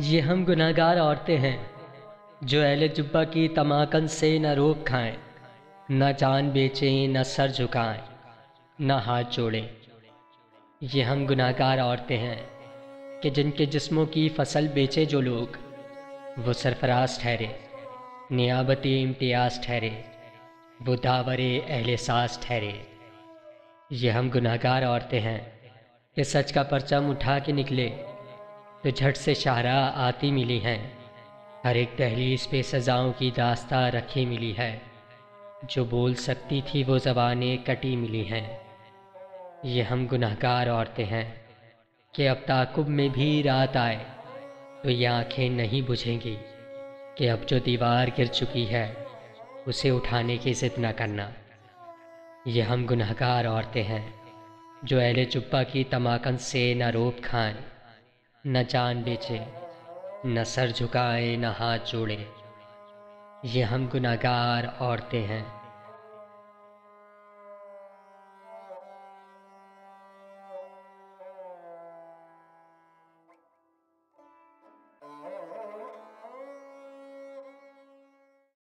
ये हम गुनाहगार औरतें हैं, जो अहले जुब्बा की तमाकन से न रोक खाएँ, न जान बेचें, न सर झुकाएँ, न हाथ जोड़ें। ये हम गुनाहगार औरतें हैं कि जिनके जिस्मों की फ़सल बेचे जो लोग, वो सरफराज ठहरे नियाबती इम्तियाज़ ठहरे, वो दावर अहले सास ठहरे। ये हम गुनाहगार औरतें हैं कि सच का परचम उठा के निकले तो झट से शाहरा आती मिली हैं। हर एक दहलीज पे सज़ाओं की दास्ता रखी मिली है। जो बोल सकती थी वो ज़बानें कटी मिली हैं। ये हम गुनाहगार औरतें हैं कि अब ताकुब में भी रात आए तो ये आँखें नहीं बुझेंगी कि अब जो दीवार गिर चुकी है, उसे उठाने की ज़िद न करना। ये हम गुनाहगार औरतें हैं, जो अहले चुप्पा की तमाकन से न रोप खाएँ। न जान बेचे न सर झुकाए न हाथ जोड़े। ये हम गुनागार औरतें हैं।